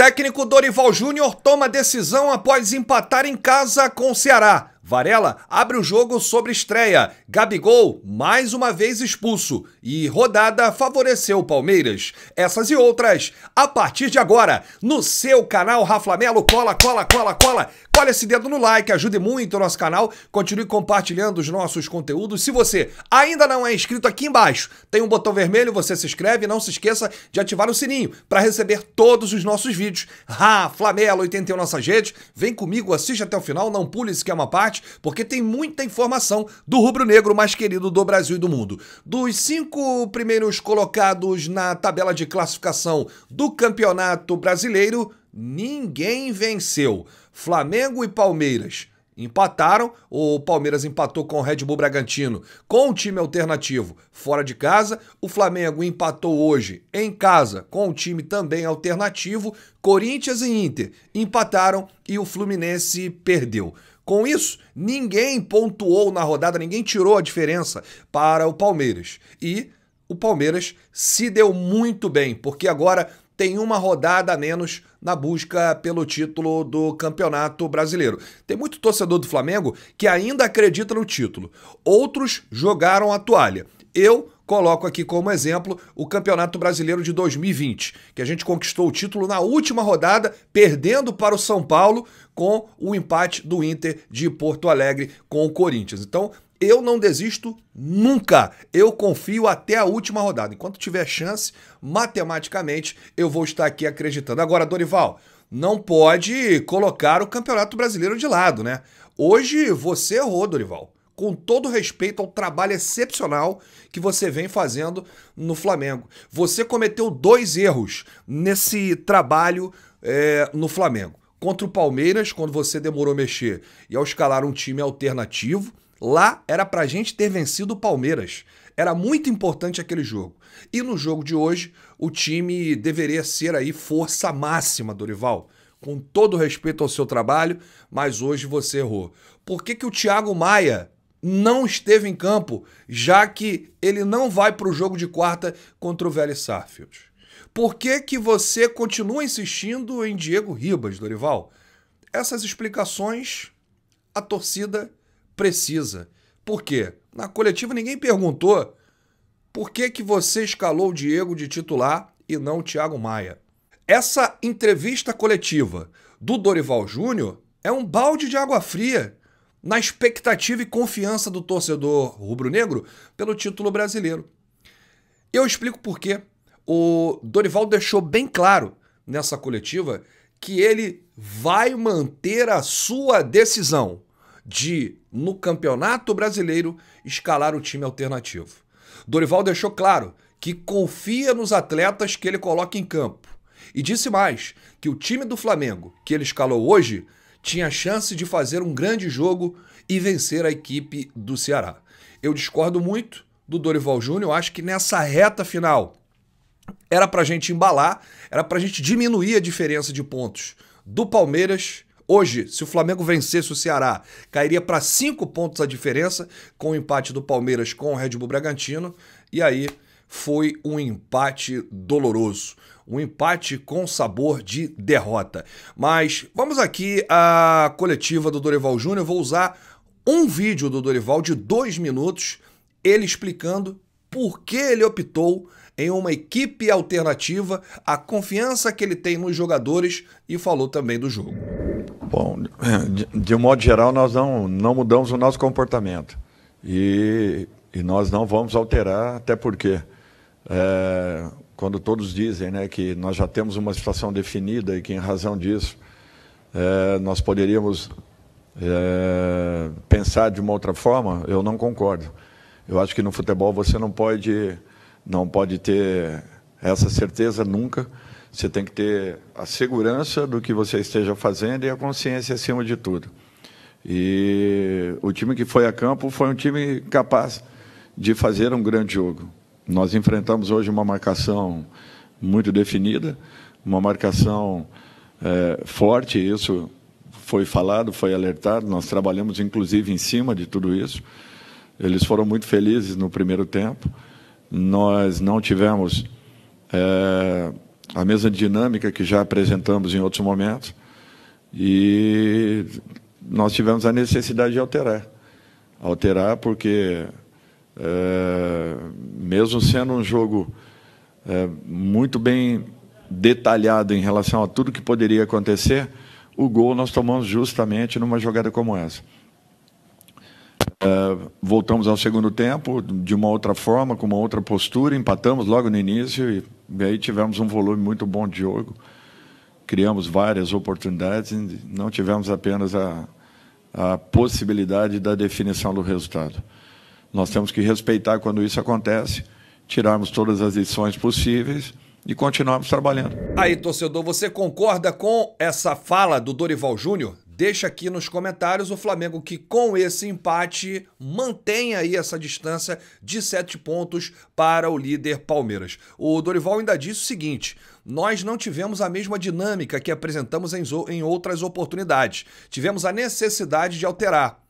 Técnico Dorival Júnior toma decisão após empatar em casa com o Ceará. Varela abre o jogo sobre estreia. Gabigol, mais uma vez expulso. E rodada favoreceu o Palmeiras. Essas e outras, a partir de agora, no seu canal Raflamelo. Cola, cola, cola, cola. Cola esse dedo no like, ajude muito o nosso canal. Continue compartilhando os nossos conteúdos. Se você ainda não é inscrito aqui embaixo, tem um botão vermelho, você se inscreve. Não se esqueça de ativar o sininho para receber todos os nossos vídeos. Raflamelo 81 nossas redes. Vem comigo, assiste até o final, não pule esse que é uma parte porque tem muita informação do rubro-negro mais querido do Brasil e do mundo. Dos cinco primeiros colocados na tabela de classificação do Campeonato Brasileiro, ninguém venceu. Flamengo e Palmeiras empataram. O Palmeiras empatou com o Red Bull Bragantino com o time alternativo fora de casa. O Flamengo empatou hoje em casa com o time também alternativo. Corinthians e Inter empataram e o Fluminense perdeu. Com isso, ninguém pontuou na rodada, ninguém tirou a diferença para o Palmeiras. E o Palmeiras se deu muito bem, porque agora tem uma rodada a menos na busca pelo título do Campeonato Brasileiro. Tem muito torcedor do Flamengo que ainda acredita no título. Outros jogaram a toalha. Eu coloco aqui como exemplo o Campeonato Brasileiro de 2020, que a gente conquistou o título na última rodada, perdendo para o São Paulo com o empate do Inter de Porto Alegre com o Corinthians. Então, eu não desisto nunca. Eu confio até a última rodada. Enquanto tiver chance, matematicamente, eu vou estar aqui acreditando. Agora, Dorival, não pode colocar o Campeonato Brasileiro de lado, né? Hoje você errou, Dorival com todo respeito ao trabalho excepcional que você vem fazendo no Flamengo. Você cometeu dois erros nesse trabalho é, no Flamengo. Contra o Palmeiras, quando você demorou a mexer e ao escalar um time alternativo, lá era pra gente ter vencido o Palmeiras. Era muito importante aquele jogo. E no jogo de hoje, o time deveria ser aí força máxima, Dorival com todo respeito ao seu trabalho, mas hoje você errou. Por que, que o Thiago Maia não esteve em campo, já que ele não vai para o jogo de quarta contra o Vélez Sarfield. Por que, que você continua insistindo em Diego Ribas, Dorival? Essas explicações a torcida precisa. Por quê? Na coletiva ninguém perguntou por que, que você escalou o Diego de titular e não o Thiago Maia. Essa entrevista coletiva do Dorival Júnior é um balde de água fria na expectativa e confiança do torcedor rubro-negro pelo título brasileiro. Eu explico por quê. O Dorival deixou bem claro nessa coletiva que ele vai manter a sua decisão de, no Campeonato Brasileiro, escalar o time alternativo. Dorival deixou claro que confia nos atletas que ele coloca em campo. E disse mais que o time do Flamengo, que ele escalou hoje, tinha chance de fazer um grande jogo e vencer a equipe do Ceará. Eu discordo muito do Dorival Júnior, acho que nessa reta final era para a gente embalar, era para a gente diminuir a diferença de pontos do Palmeiras. Hoje, se o Flamengo vencesse o Ceará, cairia para cinco pontos a diferença com o empate do Palmeiras com o Red Bull Bragantino. E aí foi um empate doloroso um empate com sabor de derrota. Mas vamos aqui à coletiva do Dorival Júnior. Vou usar um vídeo do Dorival de dois minutos, ele explicando por que ele optou em uma equipe alternativa, a confiança que ele tem nos jogadores e falou também do jogo. Bom, de, de um modo geral, nós não, não mudamos o nosso comportamento. E, e nós não vamos alterar, até porque é, quando todos dizem né, que nós já temos uma situação definida e que, em razão disso, é, nós poderíamos é, pensar de uma outra forma, eu não concordo. Eu acho que no futebol você não pode, não pode ter essa certeza nunca. Você tem que ter a segurança do que você esteja fazendo e a consciência acima de tudo. E o time que foi a campo foi um time capaz de fazer um grande jogo. Nós enfrentamos hoje uma marcação muito definida, uma marcação é, forte, isso foi falado, foi alertado, nós trabalhamos inclusive em cima de tudo isso. Eles foram muito felizes no primeiro tempo. Nós não tivemos é, a mesma dinâmica que já apresentamos em outros momentos. E nós tivemos a necessidade de alterar. Alterar porque, é, mesmo sendo um jogo é, muito bem detalhado em relação a tudo que poderia acontecer, o gol nós tomamos justamente numa jogada como essa. É, voltamos ao segundo tempo de uma outra forma, com uma outra postura, empatamos logo no início e, e aí tivemos um volume muito bom de jogo criamos várias oportunidades não tivemos apenas a, a possibilidade da definição do resultado. Nós temos que respeitar quando isso acontece, tirarmos todas as lições possíveis e continuarmos trabalhando. Aí, torcedor, você concorda com essa fala do Dorival Júnior? Deixa aqui nos comentários o Flamengo que com esse empate mantém aí essa distância de sete pontos para o líder Palmeiras. O Dorival ainda disse o seguinte: nós não tivemos a mesma dinâmica que apresentamos em, outras oportunidades. Tivemos a necessidade de alterar.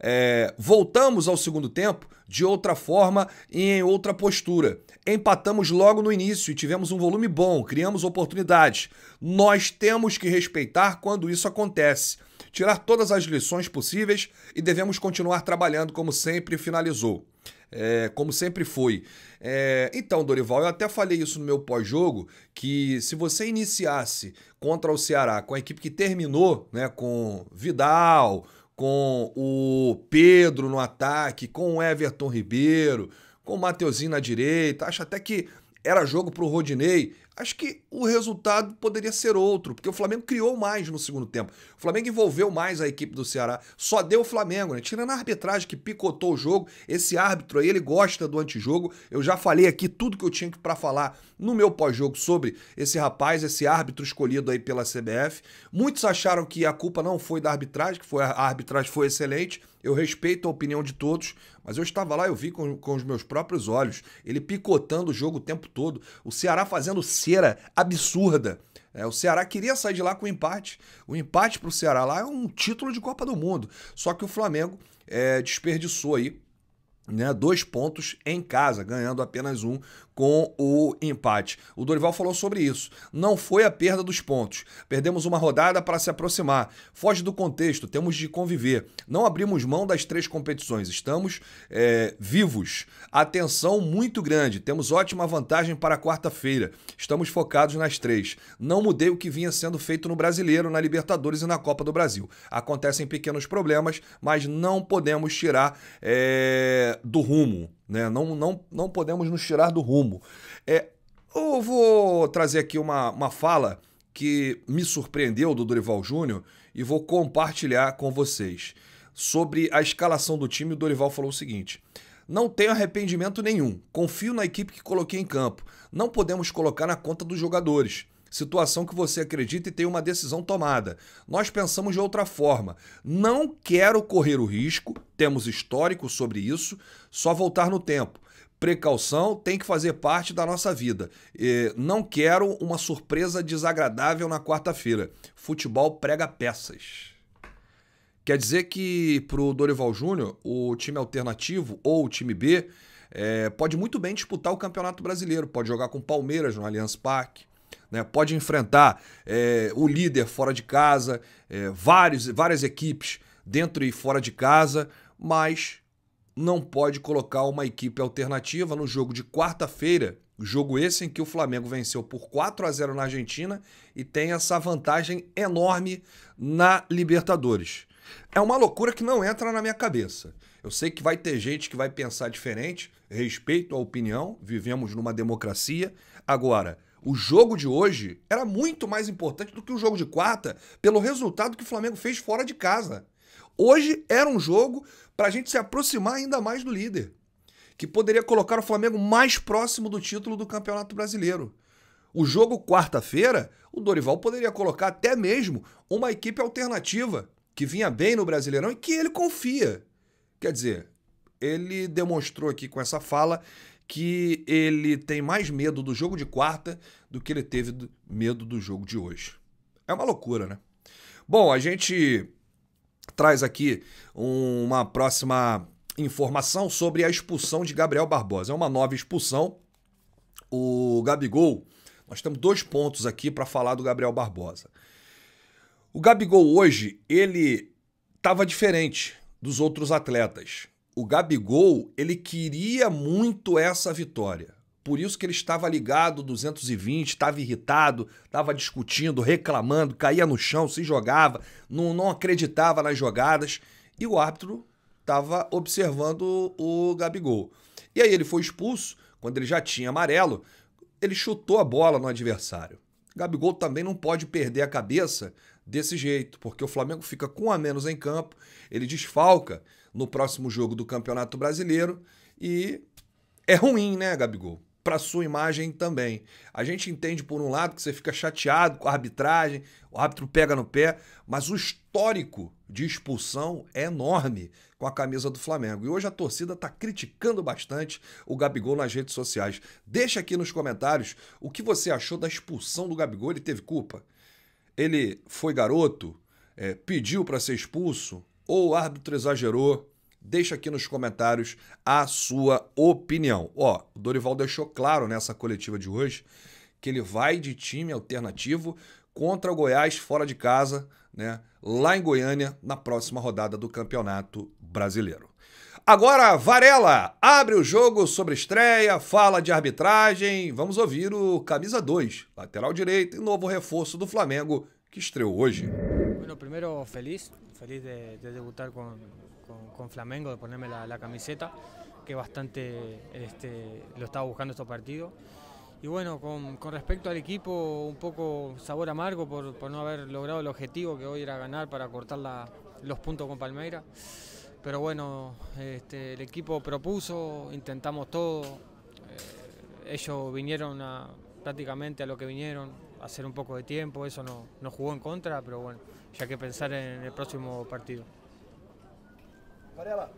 É, voltamos ao segundo tempo de outra forma e em outra postura. Empatamos logo no início e tivemos um volume bom, criamos oportunidades. Nós temos que respeitar quando isso acontece tirar todas as lições possíveis e devemos continuar trabalhando como sempre finalizou. É, como sempre foi. É, então, Dorival, eu até falei isso no meu pós-jogo, que se você iniciasse contra o Ceará com a equipe que terminou, né, com Vidal, com o Pedro no ataque, com o Everton Ribeiro, com o Mateuzinho na direita, acho até que era jogo para o Rodinei acho que o resultado poderia ser outro, porque o Flamengo criou mais no segundo tempo. O Flamengo envolveu mais a equipe do Ceará. Só deu o Flamengo, né? Tirando a arbitragem que picotou o jogo, esse árbitro aí, ele gosta do antijogo. Eu já falei aqui tudo que eu tinha para falar no meu pós-jogo sobre esse rapaz, esse árbitro escolhido aí pela CBF. Muitos acharam que a culpa não foi da arbitragem, que foi a arbitragem foi excelente. Eu respeito a opinião de todos, mas eu estava lá, eu vi com, com os meus próprios olhos, ele picotando o jogo o tempo todo, o Ceará fazendo cera absurda. É, o Ceará queria sair de lá com empate. O empate para o Ceará lá é um título de Copa do Mundo. Só que o Flamengo é, desperdiçou aí né, dois pontos em casa, ganhando apenas um com o empate. O Dorival falou sobre isso. Não foi a perda dos pontos. Perdemos uma rodada para se aproximar. Foge do contexto, temos de conviver. Não abrimos mão das três competições. Estamos é, vivos. Atenção muito grande. Temos ótima vantagem para quarta-feira. Estamos focados nas três. Não mudei o que vinha sendo feito no Brasileiro, na Libertadores e na Copa do Brasil. Acontecem pequenos problemas, mas não podemos tirar é, do rumo. Né? Não, não, não podemos nos tirar do rumo. É, eu vou trazer aqui uma, uma fala que me surpreendeu do Dorival Júnior e vou compartilhar com vocês. Sobre a escalação do time, o Dorival falou o seguinte: Não tenho arrependimento nenhum. Confio na equipe que coloquei em campo. Não podemos colocar na conta dos jogadores situação que você acredita e tem uma decisão tomada. Nós pensamos de outra forma. Não quero correr o risco, temos histórico sobre isso, só voltar no tempo. Precaução tem que fazer parte da nossa vida. E não quero uma surpresa desagradável na quarta-feira. Futebol prega peças. Quer dizer que para o Dorival Júnior, o time alternativo ou o time B é, pode muito bem disputar o Campeonato Brasileiro. Pode jogar com Palmeiras no Allianz Parque né? pode enfrentar é, o líder fora de casa, é, vários, várias equipes dentro e fora de casa, mas não pode colocar uma equipe alternativa no jogo de quarta-feira, jogo esse em que o Flamengo venceu por 4 a 0 na Argentina e tem essa vantagem enorme na Libertadores. É uma loucura que não entra na minha cabeça. Eu sei que vai ter gente que vai pensar diferente, respeito a opinião, vivemos numa democracia. Agora, o jogo de hoje era muito mais importante do que o jogo de quarta, pelo resultado que o Flamengo fez fora de casa. Hoje era um jogo para a gente se aproximar ainda mais do líder, que poderia colocar o Flamengo mais próximo do título do Campeonato Brasileiro. O jogo quarta-feira, o Dorival poderia colocar até mesmo uma equipe alternativa que vinha bem no Brasileirão e que ele confia. Quer dizer, ele demonstrou aqui com essa fala que ele tem mais medo do jogo de quarta do que ele teve medo do jogo de hoje. É uma loucura, né? Bom, a gente traz aqui uma próxima informação sobre a expulsão de Gabriel Barbosa. É uma nova expulsão. O Gabigol Nós temos dois pontos aqui para falar do Gabriel Barbosa. O Gabigol hoje, ele estava diferente dos outros atletas. O Gabigol, ele queria muito essa vitória. Por isso que ele estava ligado 220, estava irritado, estava discutindo, reclamando, caía no chão, se jogava, não, não acreditava nas jogadas. E o árbitro estava observando o Gabigol. E aí ele foi expulso, quando ele já tinha amarelo, ele chutou a bola no adversário. Gabigol também não pode perder a cabeça desse jeito, porque o Flamengo fica com a menos em campo, ele desfalca no próximo jogo do Campeonato Brasileiro e é ruim, né, Gabigol? Para sua imagem também. A gente entende por um lado que você fica chateado com a arbitragem, o árbitro pega no pé, mas o histórico de expulsão é enorme com a camisa do Flamengo. E hoje a torcida está criticando bastante o Gabigol nas redes sociais. Deixa aqui nos comentários o que você achou da expulsão do Gabigol. Ele teve culpa? Ele foi garoto? É, pediu para ser expulso? Ou o árbitro exagerou? Deixa aqui nos comentários a sua opinião. Ó, o Dorival deixou claro nessa coletiva de hoje que ele vai de time alternativo contra o Goiás fora de casa, né, lá em Goiânia, na próxima rodada do Campeonato Brasileiro. Agora, Varela abre o jogo sobre estreia, fala de arbitragem. Vamos ouvir o camisa 2, lateral direito e novo reforço do Flamengo que estreou hoje. Bueno, primeiro feliz, feliz de, de debutar com, Flamengo, de ponerme la, camiseta, que bastante este, lo estaba buscando estos partidos. Y bueno, con, con, respecto al equipo, un poco sabor amargo por, no haber logrado el objetivo que hoy era ganar para cortar los puntos con Palmeira. Pero bueno, este, el equipo propuso, intentamos todo. Eh, ellos vinieron a, prácticamente a lo que vinieron, a hacer un poco de tiempo, eso no, no jugó en contra, pero bueno, ya hay que pensar en el próximo partido. Varela,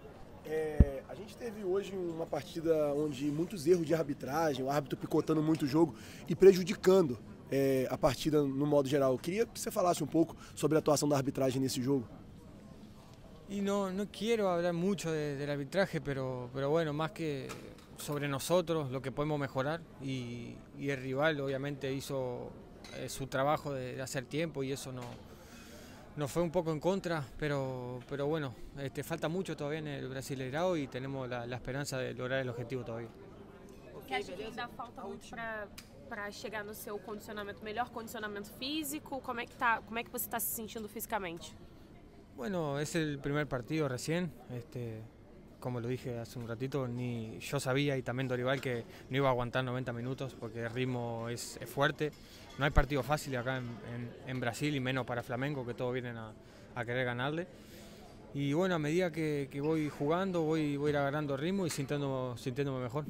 É, a gente teve hoje uma partida onde muitos erros de arbitragem, o árbitro picotando muito o jogo e prejudicando é, a partida no modo geral. Eu queria que você falasse um pouco sobre a atuação da arbitragem nesse jogo. Y no, no quiero hablar mucho de, del arbitraje, pero, pero bueno, más que sobre nosotros, lo que podemos mejorar. Y, y el rival obviamente hizo eh, su trabajo de, de hacer tiempo y eso no, nos fue un poco en contra, pero, pero bueno, este, falta mucho todavía en el Brasileirão y tenemos la, la esperanza de lograr el objetivo todavía. Você acha que ainda falta muito para chegar no seu condicionamento, melhor condicionamento físico? Como é que, tá, como é que você está se sentindo fisicamente? Bueno, es el primer partido recién, este, como lo dije hace un ratito, ni yo sabía y también Dorival que no iba a aguantar 90 minutos porque el ritmo es, es fuerte. No hay partido fácil acá en, en, en, Brasil y menos para Flamengo que todos vienen a, a querer ganarle. Y bueno, a medida que, que voy jugando, voy, voy agarrando ritmo y sintiendo, sintiéndome mejor.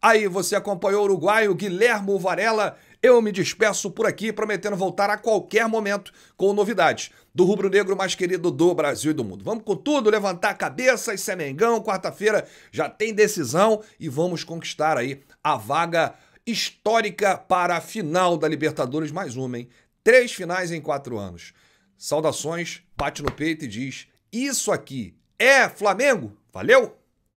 Aí você acompanhou o uruguaio Guilhermo Varela. Eu me despeço por aqui, prometendo voltar a qualquer momento com novidades do rubro-negro mais querido do Brasil e do mundo. Vamos com tudo, levantar a cabeça e ser Mengão. Quarta-feira já tem decisão e vamos conquistar aí a vaga histórica para a final da Libertadores, mais uma, hein? Três finais em quatro anos. Saudações, bate no peito e diz: Isso aqui é Flamengo? Valeu!